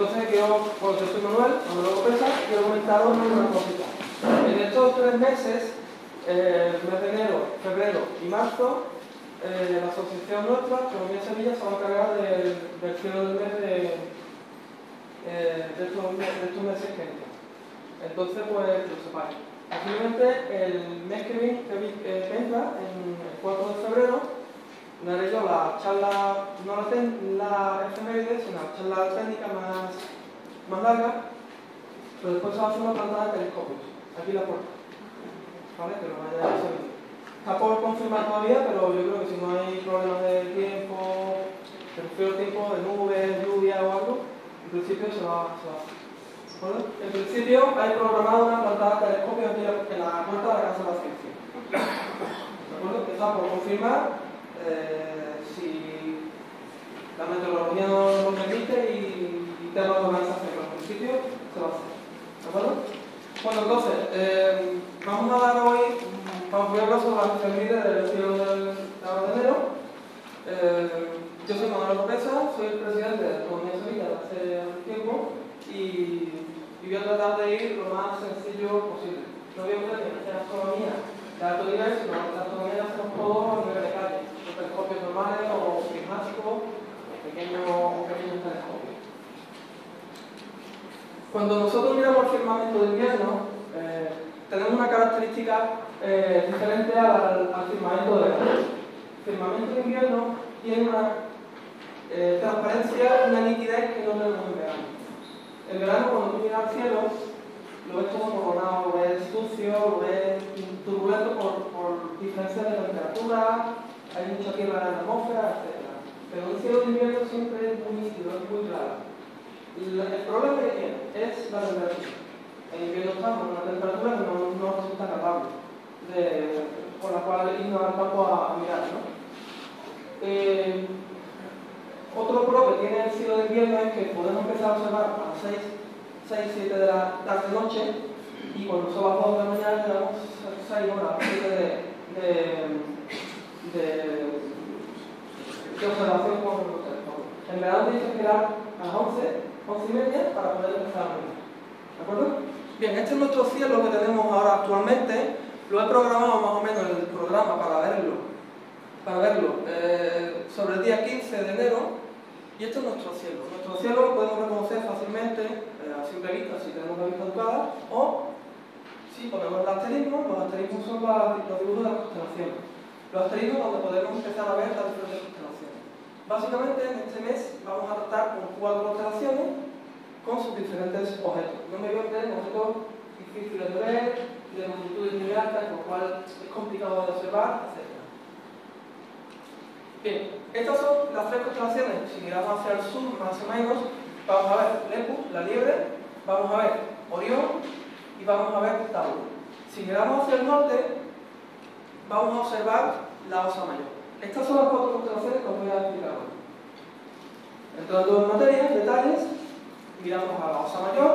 entonces quiero, bueno, yo soy Manuel, Manuel Pesa, quiero comentaros una cosita. En estos tres meses, eh, el mes de enero, febrero y marzo, eh, la asociación nuestra, Economía Sevilla, se va a encargar del, del del mes de, eh, de, estos, meses que entran. Entonces, pues, lo sepáis. Posiblemente el mes que viene, que entra, en el 4 de febrero, daré yo la charla, no la, ten, la efeméride, sino la charla técnica más, más larga, pero después se va a hacer una plantada de telescopios, aquí la puerta, ¿vale? Que lo vaya sabiendo. Está por confirmar todavía, pero yo creo que si no hay problemas de tiempo, de refiero tiempo, de nubes, lluvia o algo, en principio se va, se va a. ¿Vale? En principio hay programado una plantada de telescopios aquí en la puerta de la Casa de la Ciencia. ¿De acuerdo? Está por confirmar eh, si la meteorología no lo permite y, de organización. Pero en principio se va a hacer. ¿De acuerdo? Bueno, entonces, eh, vamos a dar hoy, vamos a hablar sobre la efeméride del cielo del de enero. Eh, yo soy Manuel López, soy el presidente de la Economía Sevilla de hace tiempo y, voy a tratar de ir lo más sencillo posible. No voy a hacer ni hacer astronomía de alto nivel, sino la astronomía la hacemos todos a nivel de calle normales o prismáticos o pequeños, o telescopios. Cuando nosotros miramos el firmamento de invierno, eh, tenemos una característica eh, diferente al, al, firmamento de verano. El firmamento de invierno tiene una eh, transparencia, una nitidez que no tenemos en verano. En verano, cuando tú miras al cielo, lo ves todo coronado, lo ves sucio, lo ves turbulento por, por diferencias de temperatura, hay mucha tierra en la atmósfera, etc. Pero el cielo de invierno siempre es muy nítido, es muy claro. El problema que tiene es la temperatura. En invierno estamos en una temperatura que no, no resulta capaz de, por la cual irnos al campo a, mirar. ¿no? Eh, otro pro que tiene el cielo de invierno es que podemos empezar a observar a las 6, 6 7 de la tarde-noche y cuando son las 2 de la mañana tenemos 6 horas, 7 de, de de, de observación con los telescopios. En verano tenéis que esperar a las 11, 11 y media para poder empezar a mirar. ¿De acuerdo? Bien, este es nuestro cielo que tenemos ahora actualmente. Lo he programado más o menos en el programa para verlo, para verlo eh, sobre el día 15 de enero. Y este es nuestro cielo. Nuestro cielo lo podemos reconocer fácilmente eh, a simple vista si tenemos la vista educada o si ponemos el asterismo. Los asterismos son los dibujos de las constelaciones los asterismos donde podemos empezar a ver las diferentes constelaciones. Básicamente en este mes vamos a tratar con cuatro constelaciones con sus diferentes objetos. No me voy a meter en objetos difíciles de ver, de longitudes muy altas, con lo cual es complicado de observar, etc. Bien, estas son las tres constelaciones. Si miramos hacia el sur, más o menos, vamos a ver Lepus, la liebre, vamos a ver Orión y vamos a ver Tauro. Si miramos hacia el norte, vamos a observar la osa mayor. Estas son las cuatro constelaciones que os voy a explicar hoy. Entrando en materia, en detalles, miramos a la osa mayor,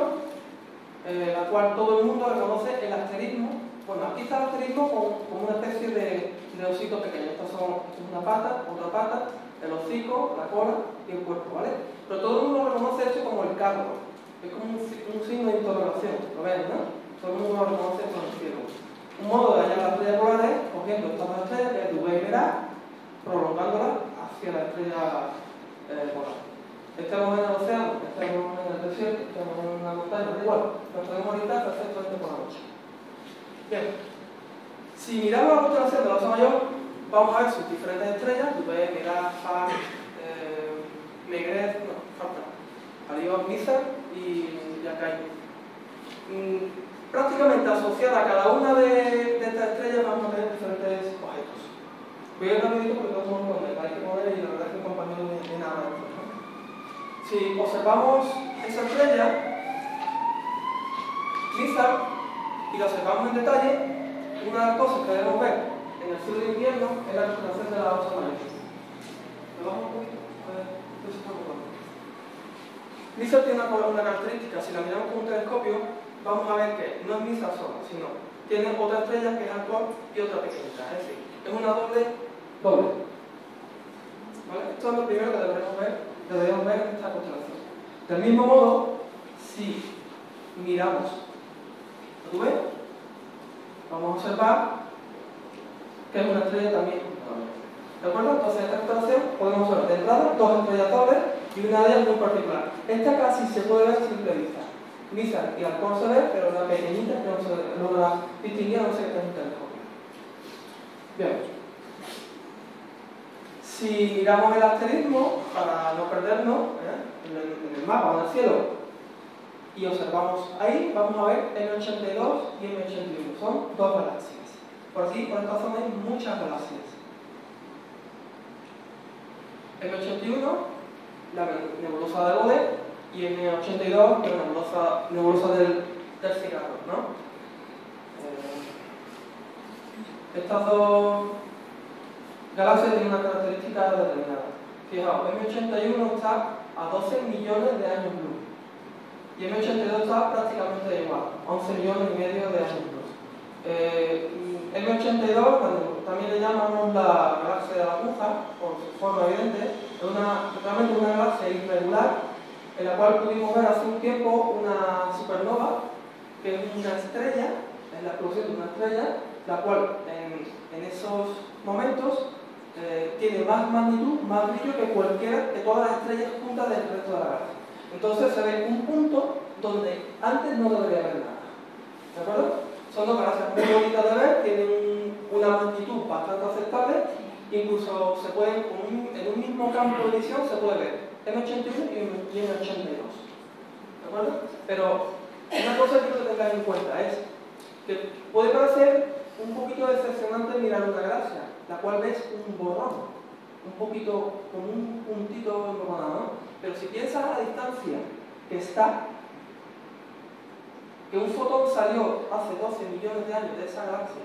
eh, la cual todo el mundo reconoce el asterismo. Bueno, aquí está el asterismo como, una especie de, osito pequeño. Estas son una pata, otra pata, el hocico, la cola y el cuerpo, ¿vale? Pero todo el mundo reconoce esto como el carro. Es como un, un signo de interrogación, ¿lo ven, no? Todo el mundo lo reconoce como el cielo un modo de hallar las estrellas polares cogiendo estas dos estrellas, que es tu y prolongándolas hacia la estrella eh, polar. Estamos en el océano, estamos en el desierto, estamos en una montaña, da igual, lo podemos orientar perfectamente por la noche. Bien, si miramos la constelación de la Osa Mayor, vamos a ver sus diferentes estrellas, Dubé, Mira, Far, eh, no, falta, Arión, Mizar y Yakai. Mm, prácticamente asociada a cada una de, estas estrellas vamos a tener diferentes objetos. Voy a ir rapidito porque todos somos donde hay que poner y la verdad es que el compañero no tiene nada esto. Si observamos esa estrella, Lizard, y la observamos en detalle, una de las cosas que debemos ver en el cielo de invierno es la constelación de la osa mayor. ¿Lo vamos un poquito? Lizard tiene una, una característica, si la miramos con un telescopio, vamos a ver que no es misa sola, sino tiene otra estrella que es actual y otra pequeñita. Es decir, es una doble doble. ¿Vale? Esto es lo primero que deberemos ver, debemos ver en esta constelación. Del mismo modo, si miramos, ¿lo ves? Vamos a observar que es una estrella también. ¿De acuerdo? Entonces, en esta instalación podemos ver de entrada dos estrellas dobles y una de ellas muy particular. Esta casi se puede ver sin vista. Misa y se ve, pero la pequeñita que no se no sé qué es un telescopio. Bien. Si miramos el asterismo, para no perdernos, ¿eh? en, el, mapa o en el cielo, y observamos ahí, vamos a ver M82 y M81. Son dos galaxias. Por aquí, por esta zona hay muchas galaxias. M81, la nebulosa de Bode, y M82, la nebulosa, nebulosa del, del cigarro, ¿no? Eh, estas dos galaxia tiene una característica determinada. Fijaos, M81 está a 12 millones de años luz y M82 está prácticamente igual, 11 millones y medio de años luz. Eh, M82, también le llamamos la galaxia de la aguja, por su forma evidente, es realmente una galaxia irregular en la cual pudimos ver hace un tiempo una supernova, que es una estrella, es la explosión de una estrella, la cual en, esos momentos eh, tiene más magnitud, más brillo que cualquiera, de todas las estrellas juntas del resto de la galaxia. Entonces se ve un punto donde antes no debería haber nada. ¿De acuerdo? Son dos galaxias muy bonitas de ver, tienen una magnitud bastante aceptable, incluso se pueden, en un mismo campo de visión se puede ver M81 y M82. ¿De acuerdo? Pero una cosa que que tengáis en cuenta es que puede parecer un poquito decepcionante mirar una galaxia, la cual ves un borrón, un poquito como un puntito ¿no? Pero si piensas a la distancia que está, que un fotón salió hace 12 millones de años de esa galaxia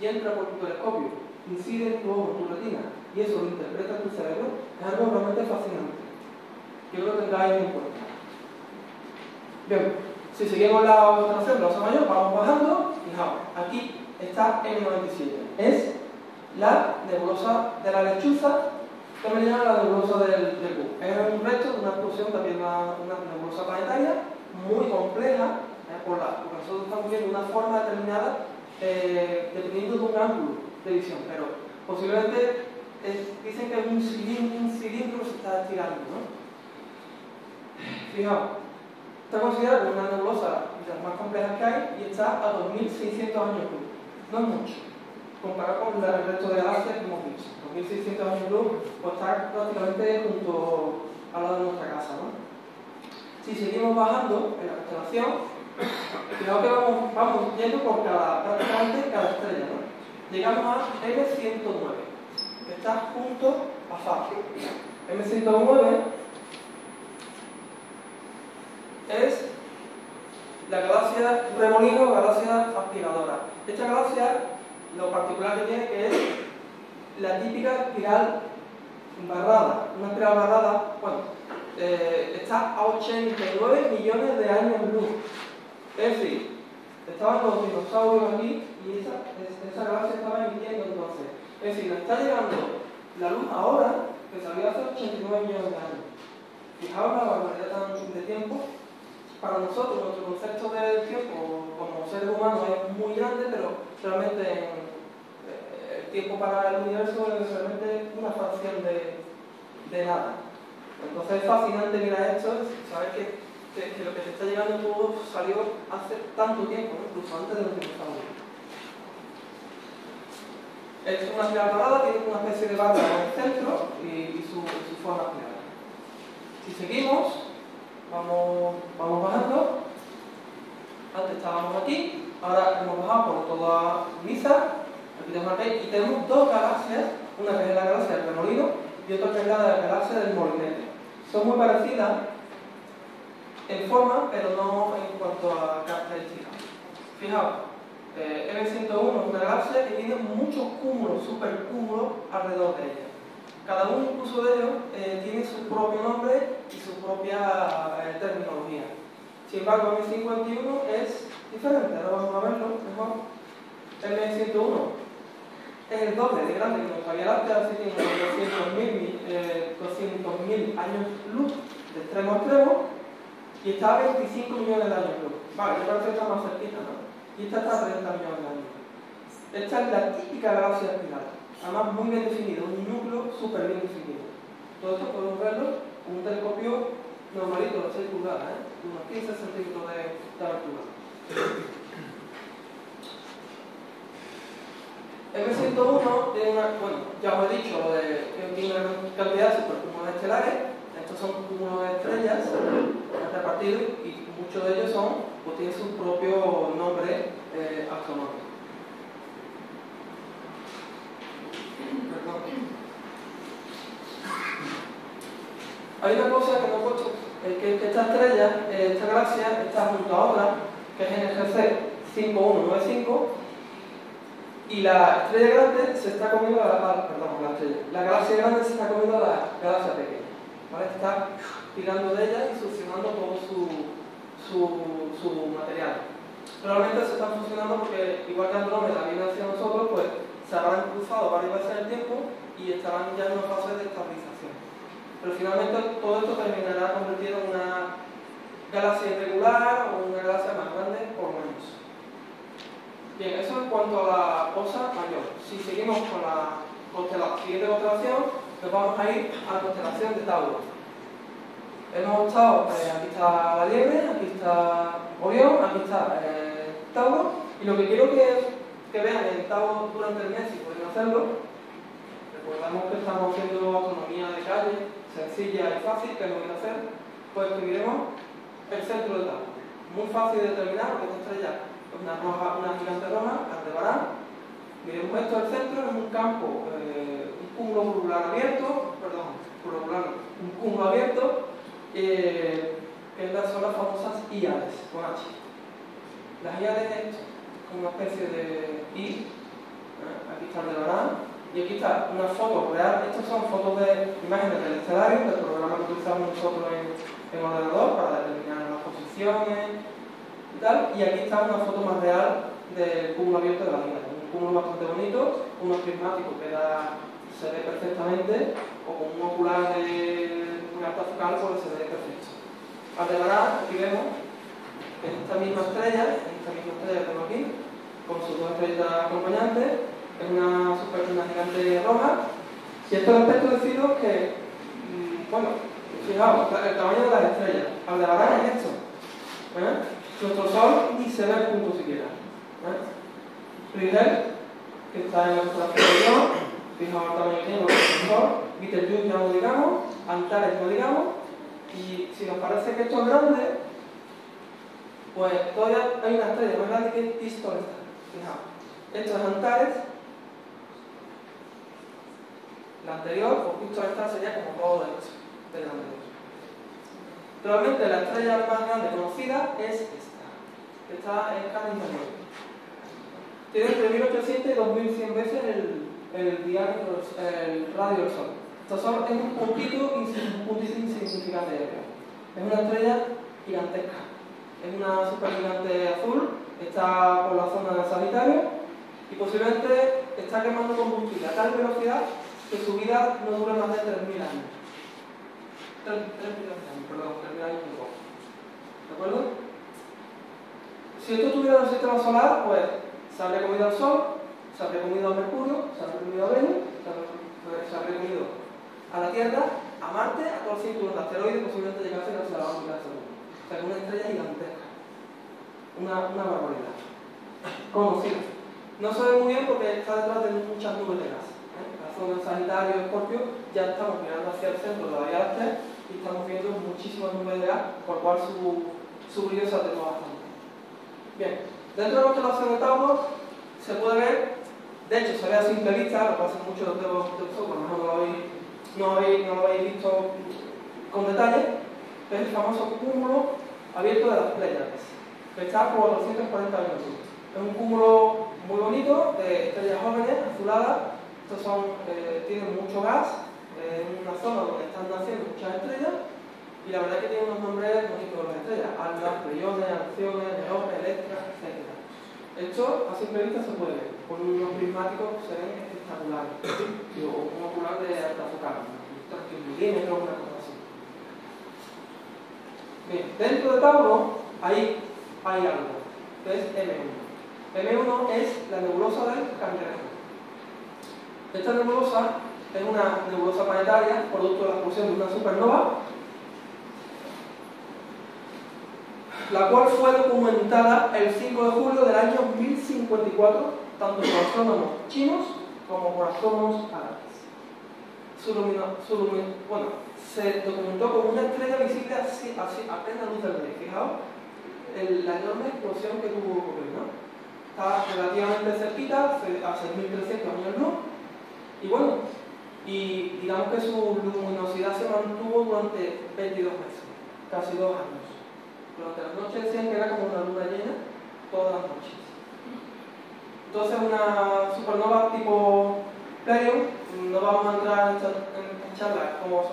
y entra por tu telescopio, incide en tu ojo, en tu retina, y eso lo interpreta en tu cerebro, es algo realmente fascinante. Quiero que lo tengáis en cuenta. Bien, si seguimos la observación de la mayor, vamos bajando, fijaos, aquí está M97. Es la nebulosa de la lechuza, me llama la nebulosa del, del Es un resto de una explosión, también una, una nebulosa planetaria, muy compleja, eh, por la, porque nosotros estamos viendo una forma determinada eh, dependiendo de un ángulo de visión, pero posiblemente dicen que un cilindro, un cilindro se está estirando. ¿no? Fijaos, está considerada una nebulosa de las más complejas que hay y está a 2600 años luz no es mucho, comparado con el resto de galaxias que hemos visto. 2600 años luz, pues está prácticamente junto al lado de nuestra casa. ¿no? Si seguimos bajando en la constelación, fijaos que vamos, vamos yendo por cada, prácticamente cada estrella. ¿no? Llegamos a M109, que está junto a FAR. M109 es la galaxia remolino o galaxia aspiradora. Esta galaxia, lo particular que tiene que es la típica espiral barrada. Una espiral barrada, bueno, eh, está a 89 millones de años luz. Es decir, estaban los dinosaurios aquí y esa, esa galaxia estaba emitiendo entonces. Es decir, está llegando la luz ahora que salió hace 89 millones de años. Fijaos la barbaridad de tiempo para nosotros, nuestro concepto del tiempo como seres humanos es muy grande, pero realmente eh, el tiempo para el universo es realmente una fracción de, de nada. Entonces es fascinante mirar esto, saber que, lo que se está llegando todo salió hace tanto tiempo, incluso antes de lo que estamos Es una espiral parada, tiene una especie de barra en el centro y, su, su forma espiral. Si seguimos, Vamos, vamos bajando. Antes estábamos aquí, ahora hemos bajado por toda Misa. Aquí tenemos y tenemos dos galaxias, una que es la galaxia del remolino y otra que es la galaxia del molinete. Son muy parecidas en forma, pero no en cuanto a características. Fijaos, eh, M101 es una galaxia que tiene muchos cúmulos, supercúmulos alrededor de ella. Cada uno incluso de ellos eh, tiene su propio nombre y su propia eh, terminología. Sin embargo, el M51 es diferente, ahora vamos a verlo mejor. El M101 es el doble de grande que nuestra Vía Láctea, así tiene 200.000 eh, años luz de extremo a extremo, y está a 25 millones de años luz. Vale, yo parece que está más cerquita, ¿no? Y esta está a 30 millones de años. Esta es la típica galaxia espiral, además muy bien definido, un núcleo súper bien definido. Todo esto podemos verlo con un telescopio normalito de 6 pulgadas, ¿eh? unos 15 centímetros de, de abertura. M101 tiene una, bueno, ya os he dicho de, que tiene una cantidad de supercúmulos estelares, estos son cúmulos de estrellas repartidos y muchos de ellos son, pues tienen su propio nombre eh, astronómico. Hay una cosa que no he puesto, es que, esta estrella, eh, esta galaxia, está junto a otra, que es NGC 5195, y la estrella grande se está comiendo a la, perdón, galaxia grande se está comiendo a la galaxia pequeña. ¿vale? Está tirando de ella y succionando todo su, su, su material. Probablemente se están funcionando porque, igual que Andrómeda viene hacia nosotros, pues se habrán cruzado varias veces el tiempo y estarán ya en una fase de estabilización. Pero finalmente todo esto terminará convertido en una galaxia irregular o una galaxia más grande lo menos. Bien, eso en cuanto a la cosa mayor. Si seguimos con la siguiente constelación, nos vamos a ir a la constelación de Tauro. Hemos estado, eh, aquí está la liebre, aquí está Orión, aquí está eh, Tauro, y lo que quiero que, que vean en Tauro durante el mes, si pueden hacerlo, recordamos que estamos haciendo autonomía de calle, sencilla y fácil, que es lo que hacer, pues escribiremos el centro de Tauro. Muy fácil de determinar, porque esta estrella es una, roja, una gigante roja, Aldebarán. Miremos esto al centro, es un campo, eh, un cúmulo globular abierto, perdón, globular, un cúmulo abierto, eh, que son las famosas IADES, con H. Las IADES una especie de I, ¿eh? aquí está el Aldebarán, y aquí está una foto real. Estas son fotos de imágenes del escenario, del programa que utilizamos nosotros en, en ordenador para determinar las posiciones y tal. Y aquí está una foto más real del cúmulo abierto de la vida. Un cúmulo bastante bonito, uno prismático que da, se ve perfectamente, o con un ocular de una alta focal pues se ve perfecto. Aldebarán, aquí vemos, esta misma estrella, esta misma estrella que tengo aquí, con sus dos estrellas acompañantes, es una superluna gigante roja. Y esto respecto deciros que, mm, bueno, fijaos, el tamaño de las estrellas. Aldebarán es esto. ¿eh? Nuestro Sol ni se ve el punto siquiera. ¿eh? Rigel, que está en la constelación de fijaos el tamaño que tiene nuestro Sol. Betelgeuse ya lo digamos, Antares lo digamos. Y si nos parece que esto es grande, pues todavía hay una estrella más grande que Tistor. Fijaos, esto es Antares la anterior, pues justo esta sería como todo derecho del anterior. Realmente la estrella más grande conocida es esta, que está en Canning Tiene entre 1800 y 2100 veces el, el diámetro, el radio del Sol. Esto es un puntito, un puntito insignificante. Es una estrella gigantesca. Es una supergigante azul, está por la zona del Sagitario y posiblemente está quemando combustible a tal velocidad que su vida no dura más de 3.000 años. 3.000 años, perdón, 3.000 años un. ¿De acuerdo? Si esto tuviera un sistema solar, pues se habría comido al Sol, se habría comido a Mercurio, se habría comido a Venus, se habría comido a la Tierra, a Marte, a todos los cinturones de asteroides, posiblemente llegasen hacia la órbita de Saturno. O sea, que una estrella gigantesca. Una, una barbaridad. Conocida. No se ve muy bien porque está detrás de muchas nubes de gas zona sanitario Escorpio, ya estamos mirando hacia el centro de la Vía y estamos viendo muchísimas nubes de gas, por lo cual su, su brillo se atenúa bastante. Bien, dentro de la constelación de Tauro se puede ver, de hecho se ve a simple vista, lo hacen muchos de vosotros, no lo habéis, no lo habéis visto con detalle, es el famoso cúmulo abierto de las Pléyades, está por 440 minutos. Es un cúmulo muy bonito de estrellas jóvenes, azuladas, estos son, eh, tienen mucho gas eh, en una zona donde están naciendo muchas estrellas y la verdad es que tienen unos nombres bonitos las estrellas, algas, priones, acciones, neones, electras, etc. Esto a simple vista se puede ver, con unos prismáticos se ven espectaculares, o un ocular de alta focal, 300 milímetros, una cosa así. Bien, dentro de Tauro ahí hay algo, que es M1. M1 es la nebulosa del Cangrejo. Esta nebulosa es una nebulosa planetaria producto de la explosión de una supernova, la cual fue documentada el 5 de julio del año 1054, tanto por astrónomos chinos como por astrónomos árabes. Su bueno, se documentó como una estrella visible a plena luz del día. Fijaos la enorme explosión que tuvo ocurrir, ¿no? Está relativamente cerquita, a 6.300 años luz, y bueno, y digamos que su luminosidad se mantuvo durante 22 meses, casi dos años. Durante las noches decían que era como una luna llena, todas las noches. Entonces una supernova tipo Pleiadium, no vamos a entrar en, charlas como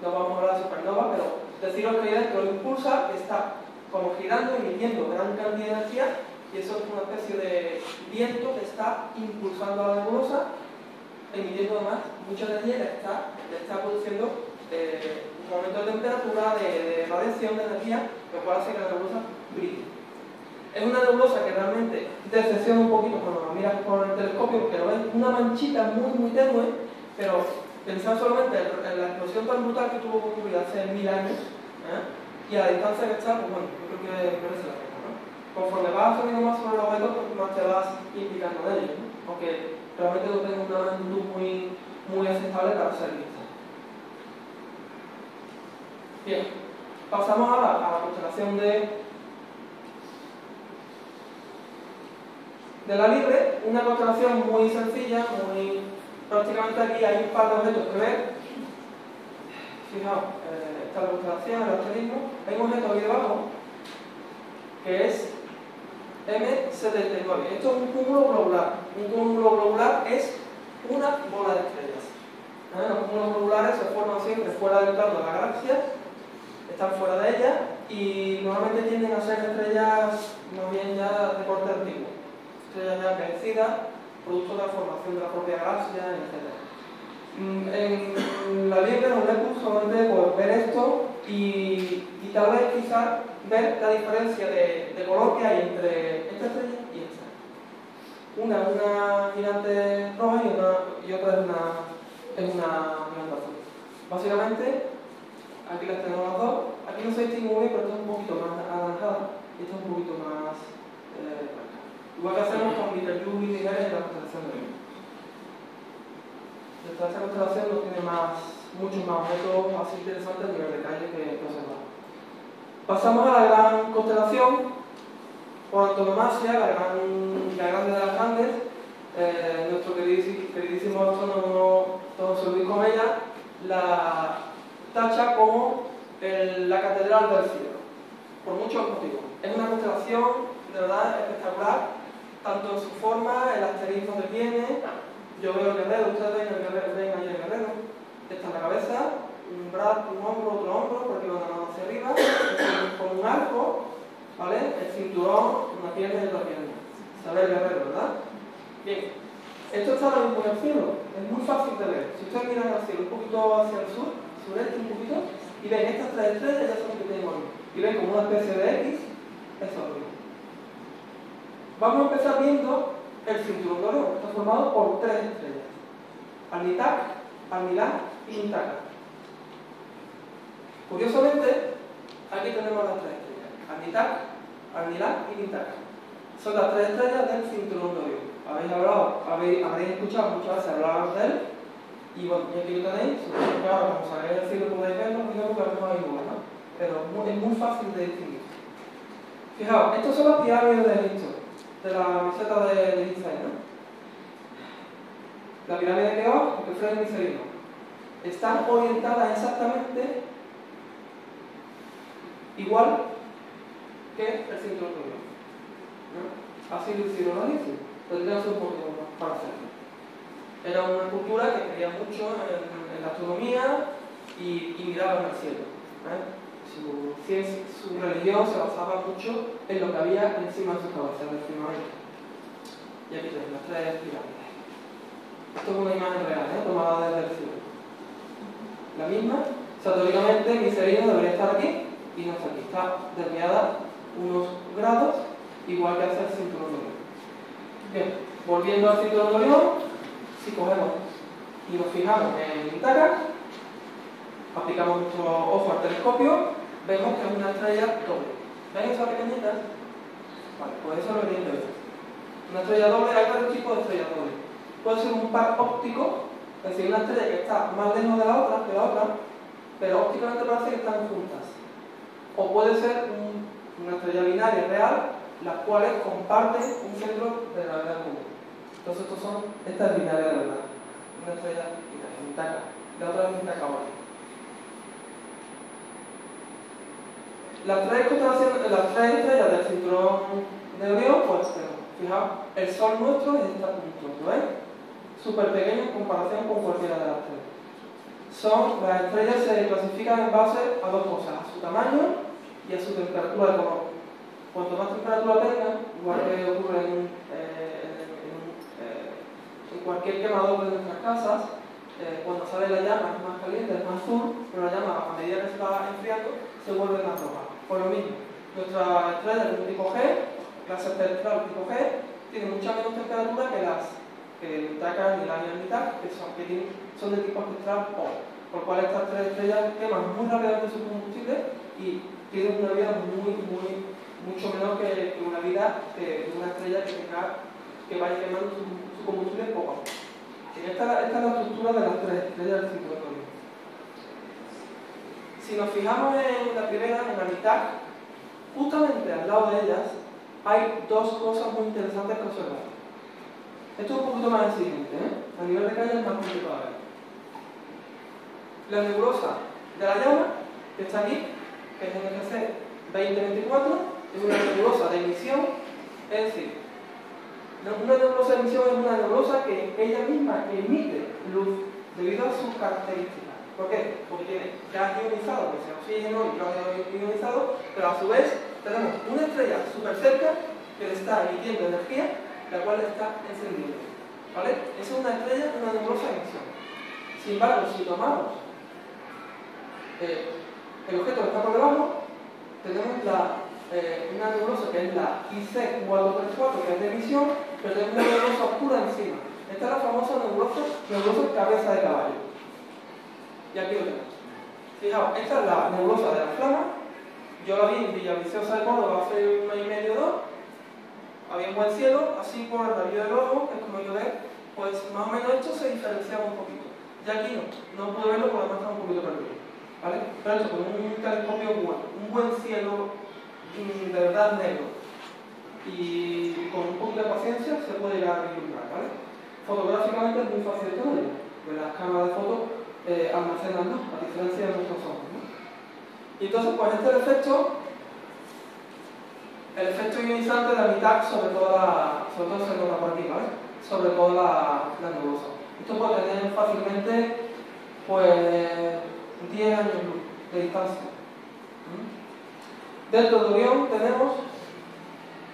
no vamos a hablar de supernova, pero deciros que que lo impulsa está como girando, emitiendo gran cantidad de energía y eso es una especie de viento que está impulsando a la nebulosa, emitiendo además mucha energía y le está, está produciendo eh, un aumento de temperatura, de, radiación de energía, lo cual hace que la nebulosa brille. Es una nebulosa que realmente decepciona un poquito cuando la miras con el telescopio, porque lo ves una manchita muy, muy tenue, pero pensad solamente en la explosión tan brutal que tuvo ocurrir hace mil años, ¿eh? Y a la distancia que está, pues bueno, yo creo que merece la pena. ¿no? Conforme vas subiendo más sobre los objetos, pues más te vas implicando en ellos, ¿no? aunque realmente no tengo una magnitud muy, muy aceptable para ser vista. Bien, pasamos ahora a la constelación de de la libre, una constelación muy sencilla, muy prácticamente aquí hay un par de objetos que ver. Fijaos, eh, esta constelación, el asterismo, hay un objeto aquí debajo que es M79. Esto es un cúmulo globular. Un cúmulo globular es una bola de estrellas. ¿Eh? Los cúmulos globulares se forman siempre fuera del plano de la galaxia, están fuera de ella y normalmente tienden a ser estrellas más bien ya de corte antiguo. Estrellas ya envejecidas producto de la formación de la propia galaxia, etc. Mm, en la libre nos le solamente pues, ver esto y, y, tal vez quizás ver la diferencia de, de, color que hay entre esta estrella y esta. Una es una gigante roja y, una, y otra es una, es una gigante azul. Básicamente, aquí las tenemos las dos. Aquí no se distingue muy bien, pero esta es un poquito más anaranjada y esta es un poquito más eh, Igual que hacemos con Viterluz y Nigeria en la constelación de hoy. Esta constelación no tiene más, muchos más métodos más interesantes a nivel de calle que observar. Pasamos a la gran constelación, por antonomasia, la, gran, la grande de las grandes, eh, nuestro queridísimo astrónomo Don José Luis Comella la tacha como la catedral del cielo, por muchos motivos. Es una constelación de verdad espectacular tanto en su forma, el asterismo que tiene. Yo veo el guerrero, ustedes ven el guerrero, ven ahí el guerrero. Está en la cabeza, un brazo, un hombro, otro hombro, porque va la mano hacia arriba, con un arco, ¿vale? El cinturón, una pierna y otra pierna. Sabe el guerrero, ¿verdad? Bien, esto está ahora mismo en el cielo, es muy fácil de ver. Si ustedes miran al cielo, un poquito hacia el sur, sureste un poquito, y ven estas tres estrellas, ya son las que tenemos ahí. Y ven como una especie de X, eso es. Vamos a empezar viendo el cinturón de. Está formado por tres estrellas. Alnitak, Alnilá y Mintaka. Curiosamente, aquí tenemos las tres estrellas. Alnitak, Alnilá y Mintaka. Son las tres estrellas del cinturón de. Habéis hablado, habéis, habréis escuchado muchas veces hablar de él. Y bueno, y aquí lo tenéis. Ahora, como sabéis el cielo, podéis verlo, digamos que no hay duda, ¿no? Pero es muy fácil de distinguir. Fijaos, estos son las pirámides de Egipto de la meseta de, Israel. ¿no? La pirámide de Keops, el Fred Miserino. Están orientadas exactamente igual que el cinturón de ¿no? Así lo hicieron los egipcios. Tendríamos un poquito para hacerlo. Era una cultura que creía mucho en, la astronomía y, y miraba al cielo. ¿eh? Su, su religión se basaba mucho en lo que había encima de sus cabezas, del firmamento. Y aquí tenemos las tres pirámides. Esto es una imagen real, ¿eh? tomada desde el cielo. La misma, o sea, teóricamente Miserino debería estar aquí, y no está aquí. Está desviada unos grados, igual que hace el cinturón de. Bien, volviendo al cinturón de si cogemos y nos fijamos en Itaca, aplicamos nuestro ojo al telescopio, vemos que es una estrella doble. ¿Ven esas pequeñitas? Vale, pues eso es lo que tiene Una estrella doble, hay varios tipos de estrellas dobles. Puede ser un par óptico, es decir, una estrella que está más lejos de la otra que la otra, pero ópticamente parece que están juntas. O puede ser una estrella binaria real, las cuales comparten un centro de gravedad común. Entonces, estos son, esta es binaria de verdad. Una estrella binaria, La otra es una ahora. Las tres estrellas del cinturón de pues fijaos, el Sol nuestro es esta punto, ¿no ves? Súper pequeño en comparación con cualquiera de las tres. Son, las estrellas se clasifican en base a dos cosas, a su tamaño y a su temperatura de color. Cuanto más temperatura tengan, igual que ocurre en, eh, eh, cualquier quemador de nuestras casas, eh, cuando sale la llama es más caliente, es más azul, pero la llama a medida que se va enfriando se vuelve más roja. Por lo mismo, nuestra estrella de tipo G, clase espectral tipo G, tiene mucha menos temperatura que las que TACA y la mitad, que, son, que tienen, son de tipo espectral O, por lo cual estas tres estrellas queman muy rápidamente su combustible y tienen una vida muy, muy, mucho menor que, una vida de una estrella que tenga que vaya quemando su, combustible poco a poco. Esta, esta, es la estructura de las tres estrellas del cinturón si nos fijamos en la primera, en la mitad, justamente al lado de ellas hay dos cosas muy interesantes que observar. Esto es un poquito más exigente, ¿eh? a nivel de calle es más complicado La nebulosa de la llama, que está aquí, que es NGC 2024, es una nebulosa de emisión, es decir, una nebulosa de emisión es una nebulosa que ella misma emite luz debido a sus características. ¿Por qué? Porque tiene gas ionizado, que es oxígeno, y hidrógeno ionizado, pero a su vez tenemos una estrella súper cerca que le está emitiendo energía, la cual está encendiendo. ¿Vale? Esa es una estrella, una nebulosa emisión. Sin embargo, si tomamos eh, el objeto que está por debajo, tenemos la, eh, una nebulosa que es la IC434, que es de emisión, pero tenemos una nebulosa oscura encima. Esta es la famosa nebulosa, nebulosa cabeza de caballo. Y aquí lo tenemos. Fijaos, esta es la nebulosa de la flama. Yo la vi en Villaviciosa de Córdoba hace un mes y medio o dos. Había un buen cielo, así por el rabillo del ojo, es como yo veo, pues más o menos esto se diferenciaba un poquito. Ya aquí no, no pude verlo porque además estaba un poquito perdido. ¿Vale? Pero esto con un telescopio bueno, un buen cielo mm, de verdad negro y con un poquito de paciencia se puede llegar a vislumbrar, ¿vale? Fotográficamente es muy fácil de todo, pues las cámaras de fotos eh, a diferencia de nuestros ojos. Y entonces, pues este es el efecto, el efecto ionizante de la mitad sobre toda la, sobre todo por aquí, ¿vale? Sobre toda la, la nebulosa. Esto puede tener fácilmente, pues, 10 años de distancia. Dentro de Orión tenemos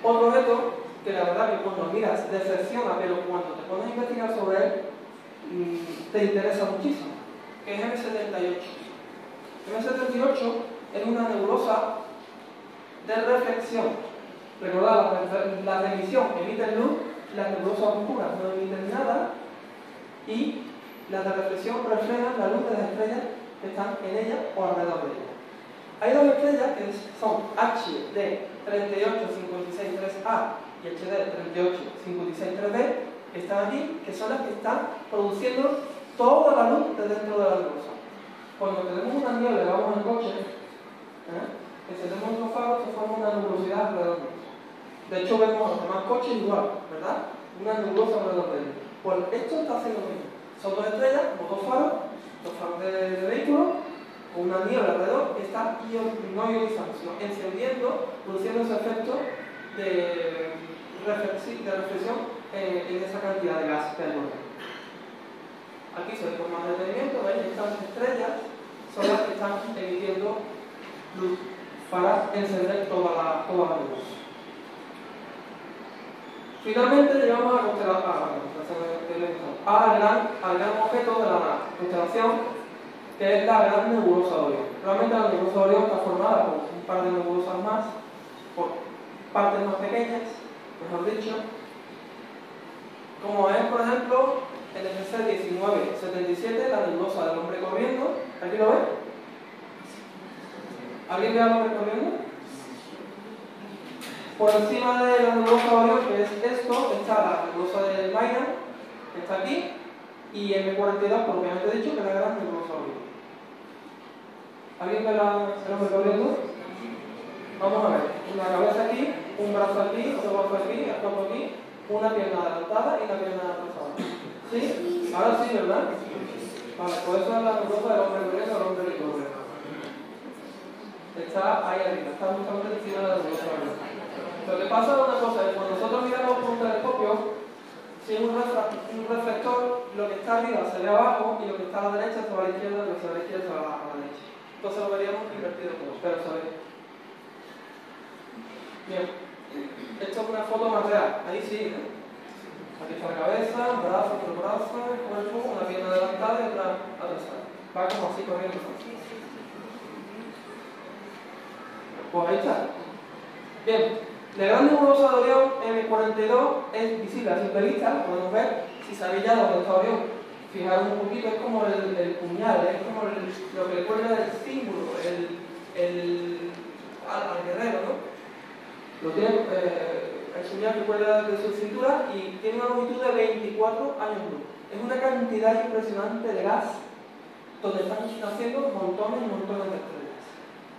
otro objeto que la verdad que cuando miras decepciona, pero cuando te pones a investigar sobre él, mm, te interesa muchísimo que es M78. M78 es una nebulosa de reflexión. Recordad, la, la emisión emite luz, las nebulosas oscuras no emiten nada y las de reflexión reflejan la luz de las estrellas que están en ella o alrededor de ella. Hay dos estrellas que son HD 38563A y HD 38563B que están aquí, que son las que están produciendo toda la luz de dentro de la nebulosa. Cuando tenemos una niebla vamos en coche, ¿eh? encendemos los faros, se forma una nebulosidad alrededor de hecho, vemos los demás coches igual, ¿verdad? Una nebulosa alrededor de ellos. Pues esto está haciendo lo mismo. Son dos estrellas, como dos faros, dos faros de, de vehículos, con una niebla alrededor que está no ionizando, sino encendiendo, produciendo ese efecto de, reflexión en, en esa cantidad de gas que hay Aquí se ve con más detenimiento, ¿veis? Estas estrellas son las que están emitiendo luz para encender toda la, toda la luz. Finalmente llegamos a la al gran, al gran objeto de la constelación que es la gran nebulosa de Orión. Realmente la nebulosa de Orión está formada por un par de nebulosas más, por partes más pequeñas, mejor dicho, como es, por ejemplo, el FC 1977, la nebulosa del hombre corriendo. ¿Aquí lo ves? ¿Alguien ve al hombre corriendo? Por encima de la nebulosa Orión, que es esto, está la nebulosa de Mayan, que está aquí, y M42, propiamente dicho, que es la gran nebulosa Orión. ¿Alguien ve la, el hombre corriendo? Vamos a ver, una cabeza aquí, un brazo aquí, otro brazo aquí, el cuerpo aquí, una pierna adelantada y una pierna atrasada. ¿Sí? Ahora sí, ¿verdad? Vale, pues eso es la nebulosa del hombre corriendo, el hombre corre. Está ahí arriba, está justamente encima de la Orión. Lo que pasa es una cosa, es cuando nosotros miramos con un telescopio, si es un, reflector, lo que está arriba se ve abajo y lo que está a la derecha se va a la izquierda y lo que está a la izquierda se va a la derecha. Entonces lo veríamos invertido como, se ve. Bien, ahí sí, ¿eh? Aquí está la cabeza, brazo, otro brazo, el cuerpo, una pierna adelantada y otra atrasada. Va como así corriendo. Pues ahí está. Bien, la gran nebulosa de Orión M42 es visible a simple vista, podemos ver, si sabéis ya dónde está Orión, fijaros un poquito, es como el, el puñal, es como el, lo que le cuelga del símbolo, el, el, al, al, guerrero, ¿no? Lo tiene, eh, el que cuelga de su cintura y tiene una longitud de 24 años luz. Es una cantidad impresionante de gas donde están naciendo montones y montones de estrellas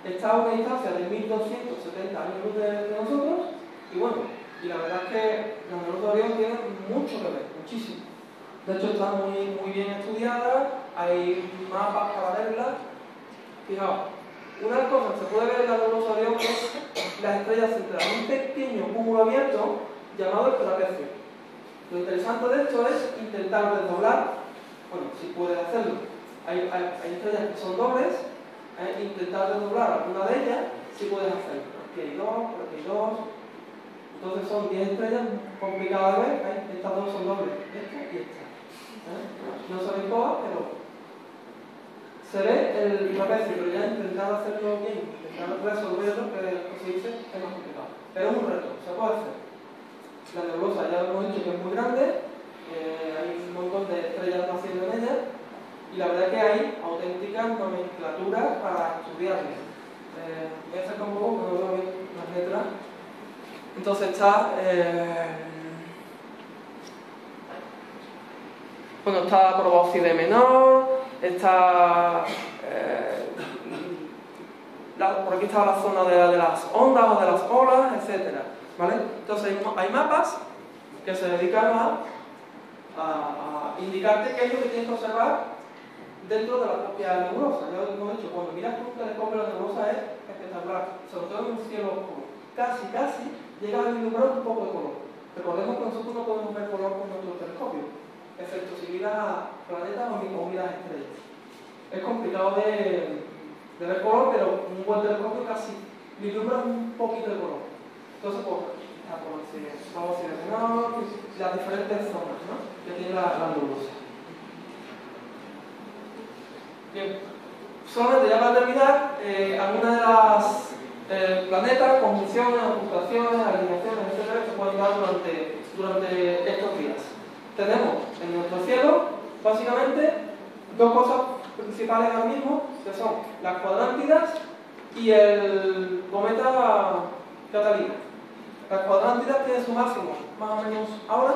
está a una distancia de 1270 años luz de, nosotros y bueno, y la verdad es que la nebulosa de Orión tiene mucho que ver, muchísimo. De hecho está muy, muy bien estudiada, hay mapas para verla. Fijaos, una de se puede ver en la nebulosa de Orión es las estrellas centrales, un pequeño cúmulo abierto llamado el trapecio. Lo interesante de esto es intentar desdoblar, bueno, si puedes hacerlo. Hay, hay, estrellas que son dobles, intentar desdoblar alguna de ellas, si puedes hacerlo. Aquí hay dos, aquí hay dos. Entonces son 10 estrellas complicadas de ver. ¿eh? Estas dos son dobles, esta y esta. ¿eh? No ven todas, pero se ve el trapecio, pero ya intentar hacerlo bien, intentar resolverlo, que se dice, es más complicado. Pero es un reto, se puede hacer. La nebulosa ya hemos dicho que es muy grande, eh, hay un montón de estrellas naciendo en ella, y la verdad es que hay auténticas nomenclaturas para estudiarlas. Eh, voy a sacar un poco, que no veo las letras. Entonces está. Eh, bueno, está probóscide menor, está. Eh, por aquí está la zona de, las ondas o de las olas, etc. ¿vale? Entonces hay, mapas que se dedican a, indicarte qué es lo que tienes que observar dentro de la propia nebulosa. Ya lo hemos dicho, cuando miras con un telescopio la nebulosa es espectacular, sobre todo en un cielo. Casi, casi llega a vislumbrar un poco de color. Recordemos que nosotros no podemos ver color con nuestro telescopio, excepto si miras planetas o miras estrellas. Es complicado de, de ver color, pero un buen telescopio casi vislumbra un poquito de color. Entonces, pues, vamos a decir, no, las diferentes zonas ¿no? que tiene la, la. Bien, solamente ya para terminar, eh, algunas de las eh, planetas, conjunciones, ocultaciones, alineaciones, etcétera, que se pueden dar durante, durante estos días. Tenemos en nuestro cielo, básicamente, dos cosas principales ahora mismo, que son las cuadrántidas y el cometa Catalina. Las cuadrántidas tienen su máximo, más o menos ahora.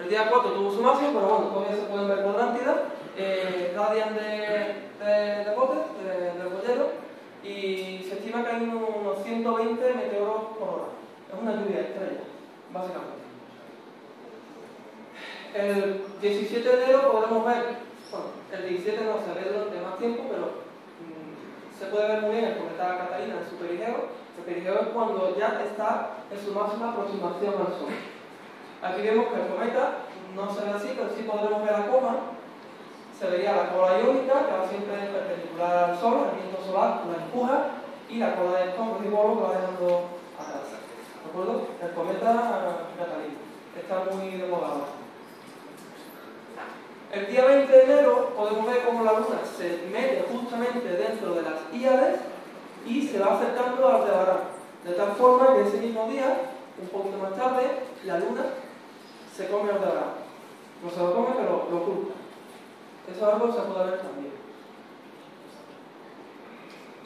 El día 4 tuvo su máximo, pero bueno, todavía se pueden ver cuadrántidas eh, radian de, de, de botes, de, de y se estima que hay unos 120 meteoros por hora. Es una lluvia de estrellas, básicamente. El 17 de enero podremos ver, bueno, el 17 no se ve durante más tiempo, pero mmm, se puede ver muy bien el cometa Catalina en su perigeo. El perigeo es cuando ya está en su máxima aproximación al Sol. Aquí vemos que el cometa no se ve así, pero sí podremos ver la coma, se vería la cola iónica, que va siempre perpendicular al Sol, el viento solar la empuja, y la cola del bolo que va dejando atrás. ¿De acuerdo? El cometa Catalina. Está muy de moda ahora. El día 20 de enero podemos ver cómo la Luna se mete justamente dentro de las Híades y se va acercando a Aldebarán. De tal forma que ese mismo día, un poquito más tarde, la Luna se come a Aldebarán. No se lo come, pero lo oculta. Eso es algo que se puede ver también.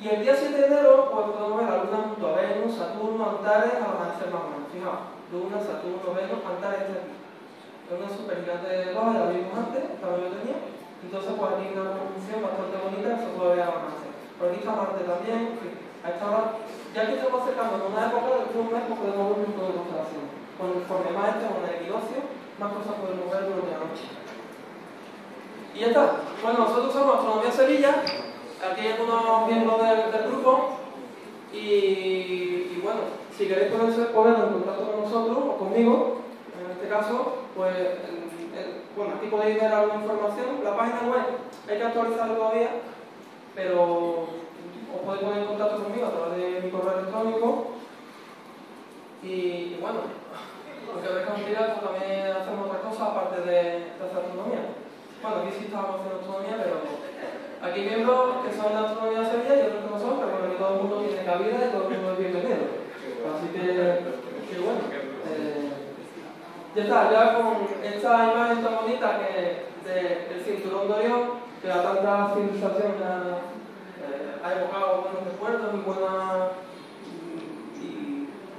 Y el día 7 de enero, cuando podemos ver la Luna junto a Venus, Saturno, Antares, al amanecer más o. Fijaos, Luna, Saturno, Venus, Antares, este etc. Es una super de ya la vimos antes, yo tenía. Entonces, pues aquí hay una composición bastante bonita ver al amanecer. Por aquí está Marte también, en fin. A esta hora, ya que estamos acercando en una época, de un mes, pues podemos ver un punto de constelación. Conforme más estemos en el equinoccio, más cosas podemos ver durante la noche. Y ya está. Bueno, nosotros somos Astronomía Sevilla. Aquí hay algunos miembros del, grupo. Y, bueno, si queréis ponerse, ponernos en contacto con nosotros o conmigo, caso, pues bueno, aquí podéis ver alguna información. La página web hay que actualizarla todavía, pero os podéis poner en contacto conmigo a través de mi correo electrónico. Y, bueno, aunque veis que pues también hacemos otras cosas aparte de, de hacer astronomía. Bueno, aquí sí estábamos haciendo astronomía, pero aquí miembros que son de astronomía de Sevilla y otros que no son, pero bueno, todo el mundo tiene cabida y todo el mundo es bienvenido. Así que, que bueno. Ya está, ya con esta imagen tan bonita que del cinturón de Orión, que a tanta civilización ha, eh, ha evocado buenos recuerdos y buenas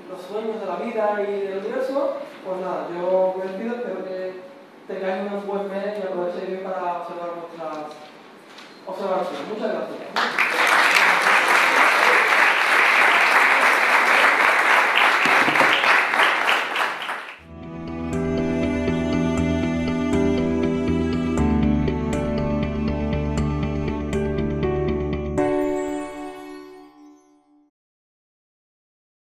los sueños de la vida y del universo, pues nada, yo me despido, espero que tengáis un buen mes y aprovechéis para observar vuestras observaciones. Muchas gracias.